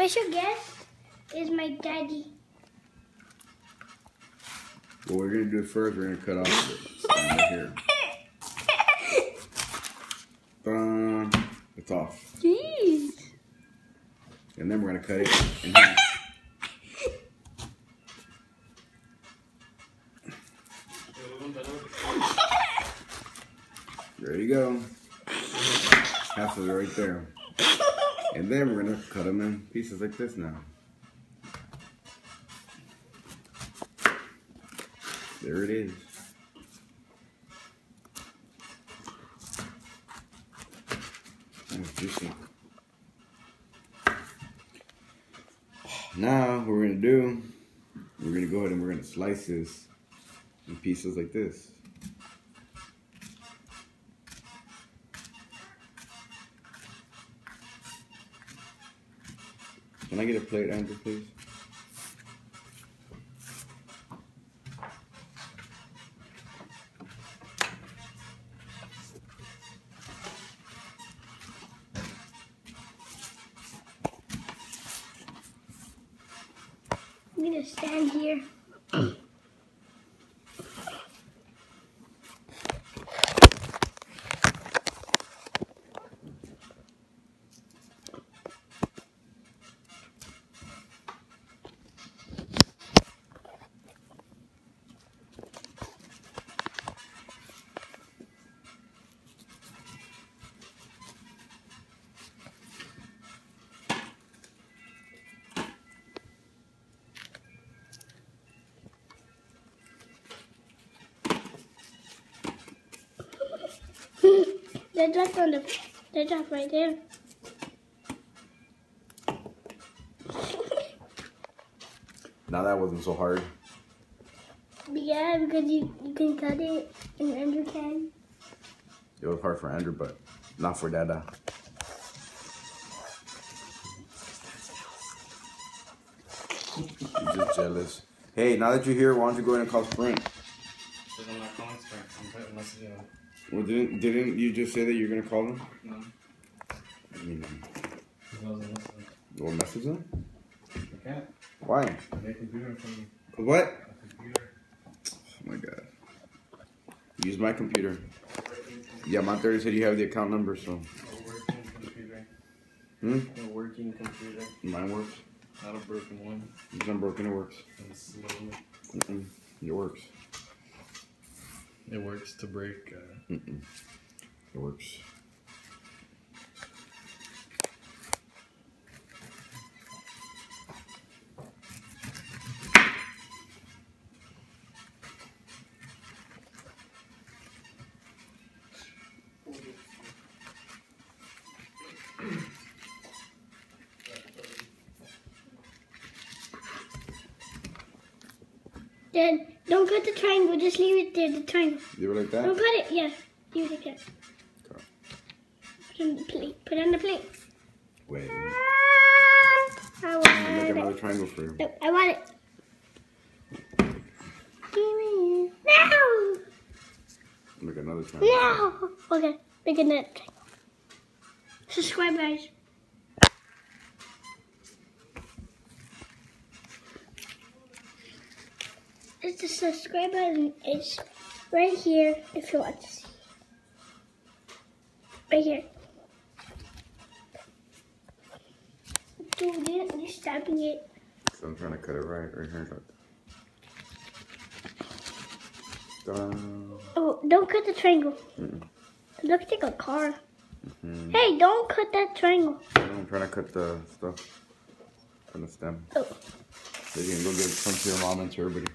special guest is my daddy. What we're gonna do first, we're gonna cut off the right here. Boom. It's off. Jeez. And then we're gonna cut it in half. There you go. Half of it right there. And then we're gonna cut them in pieces like this now. There it is. Juicy. Now, what we're gonna do, we're gonna go ahead and we're gonna slice this in pieces like this. Can I get a plate, Andrew, please? I'm gonna stand here. They dropped on the. They dropped right there. Now that wasn't so hard. Yeah, because you, you can cut it and Andrew can. It was hard for Andrew, but not for Dada. He's just jealous. Hey, now that you're here, why don't you go in and call Sprint? Because I'm not calling Sprint. I'm putting a message out. Well, didn't didn't you just say that you're gonna call them? No. I mean, wasn't listening. we'll message them. I can't. Why? They computer from me. What? A computer. Oh my god. Use my computer. Yeah, my 30 said you have the account number, so. A working computer. Hmm? A working computer. Mine works. Not a broken one. It's unbroken, it works. And slow. Mm-mm. It works. It works to break. Uh, Mm-mm. It works. Dad, don't cut the triangle. Just leave it there, the triangle. Leave it like that. Don't cut it. Yeah, leave it like that. Okay. Put on the plate. Put on the plate. Wait. Ah, I I'm gonna make another it. triangle for you. No, I want it. Give me. No! Make another triangle. No! Okay, make a net. Subscribe, guys. It's the subscribe button. It's right here if you want to see. Right here. Dude, you're stabbing it. So I'm trying to cut it right, right here. Look. Dun. Oh, don't cut the triangle. Mm-mm. It looks like a car. Mhm. Hey, don't cut that triangle. I'm trying to cut the stuff from the stem. Oh. So you can go give some to your mom and to everybody.